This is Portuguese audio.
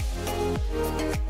Música